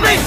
me